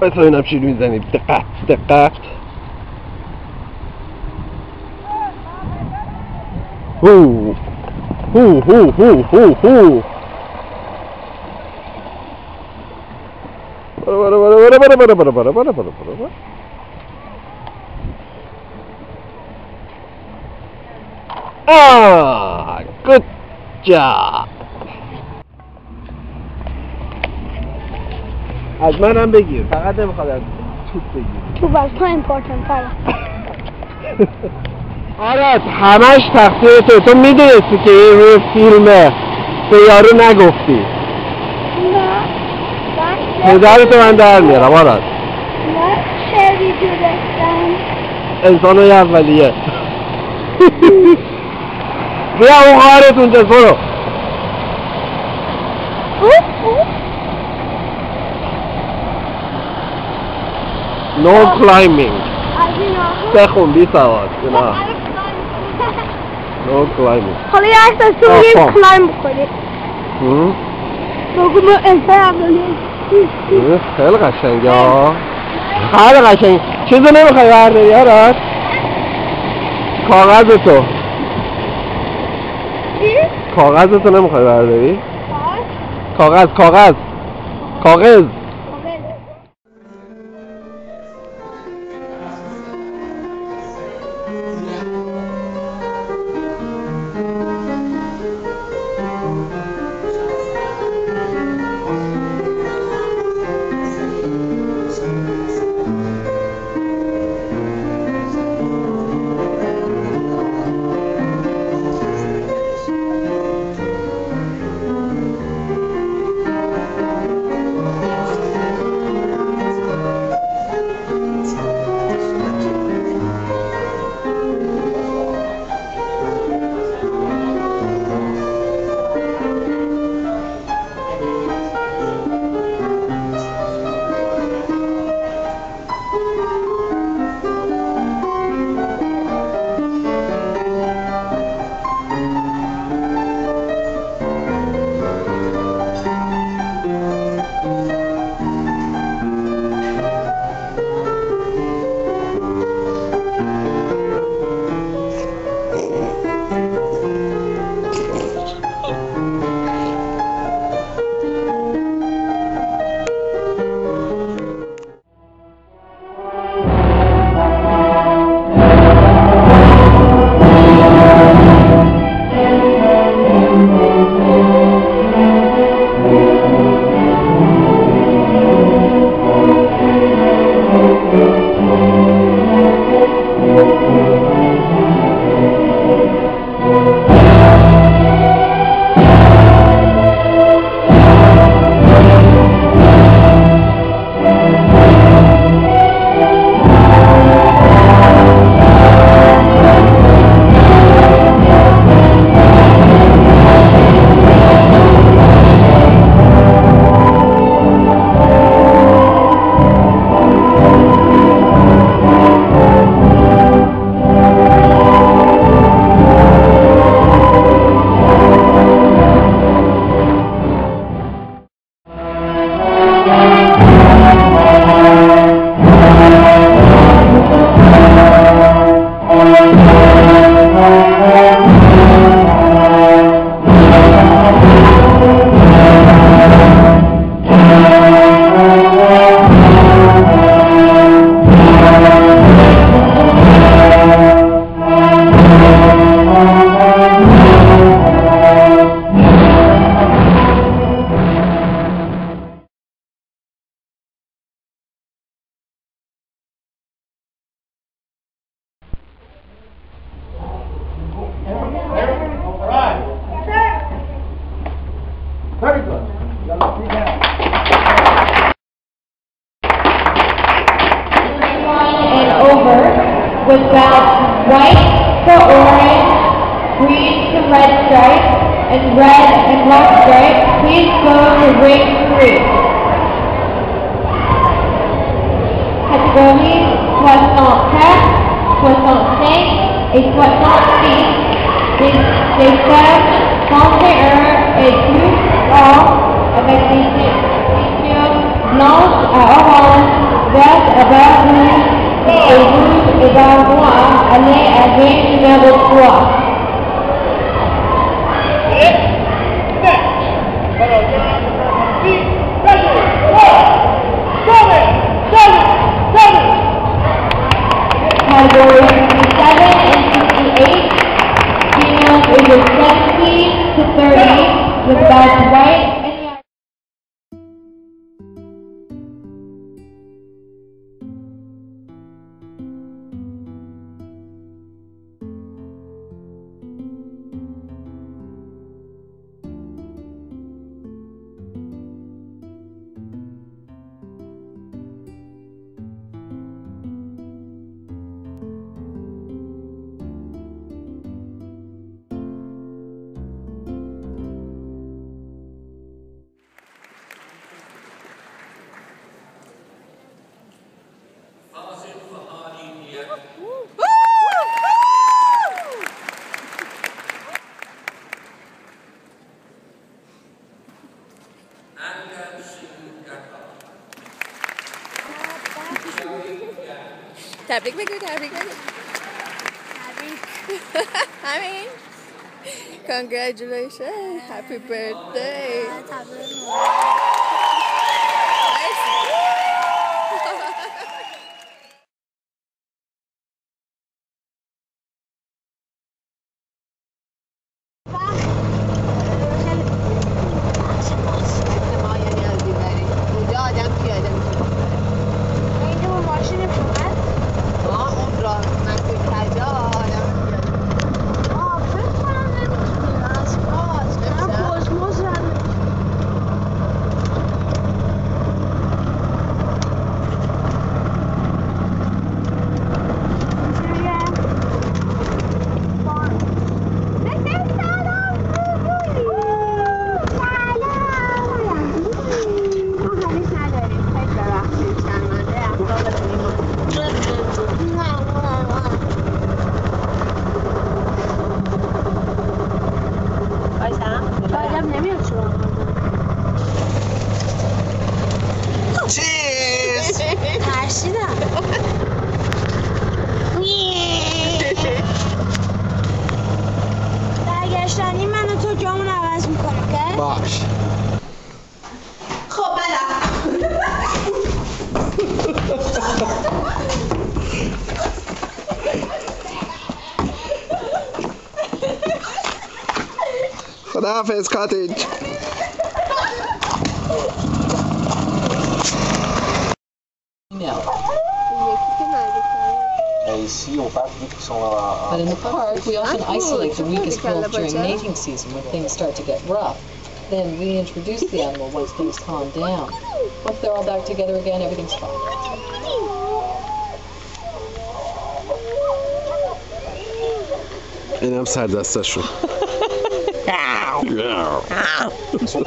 Persze, hogy nem sírünk zenét. Tepát, tepát. Hú! Hú, hú, hú, hú, hú! Bara, bara, bara, bara, bara, bara, bara, bara, bara, bara. Ah! Good job! از منم بگیر. فقط نمی‌خواد از توپ بگیر تو بس تو ایمپورتنت تره آراد همش تقصیر تو. تو می‌دونستی که این روی فیلمه. به یارو نگفتی. نه. من پدر تو من در میارم آراد من خیلی دونستم انسان های اولیه. بیا اون خواهرت اونجا برو. این آقا بخون بی سواد نه نو کلایمینگ حالا یه از تو آفا. کلایم بکنیم بگو ما انسان خیلی قشنگه ها خیلی قشنگ چیزو نمی‌خوای برداری آراد کاغذ تو؟ کاغذ تو نمی‌خوای برداری. کاغذ کاغذ کاغذ red and black stripe, please go to ring three. Category Poisson cat, Poisson snake, et Poisson fish. Des, des fermes 31 et plus grands avec des signes blanche à orange, verte à bas rouge et rouge et bas noir, allez à game numéro 3. Category 7 and 68, females ages 17 to 30, with bouts white Happy birthday! Happy, happy! I mean, Congratulations. Happy birthday. Khadafis cottage. But in the park, we often isolate the weakest wolf during mating season when things start to get rough. Then we introduce the animal once things calm down. Once they're all back together again, everything's fine. And I'm sad that's session. Sou